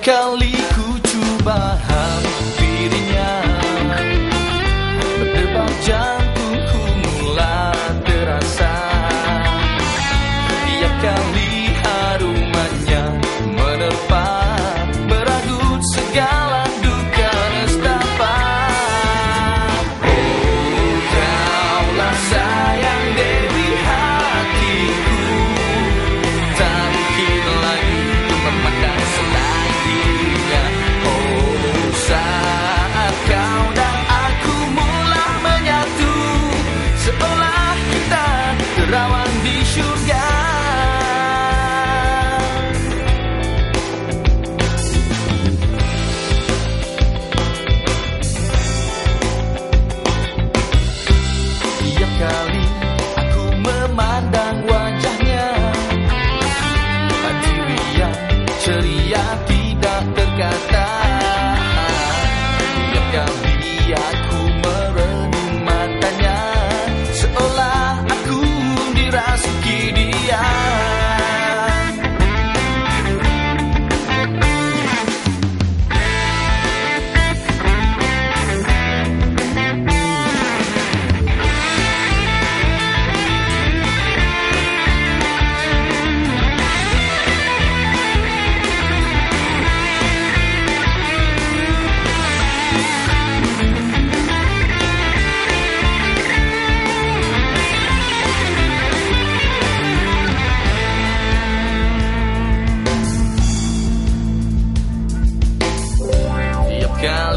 kali ku coba ceria count.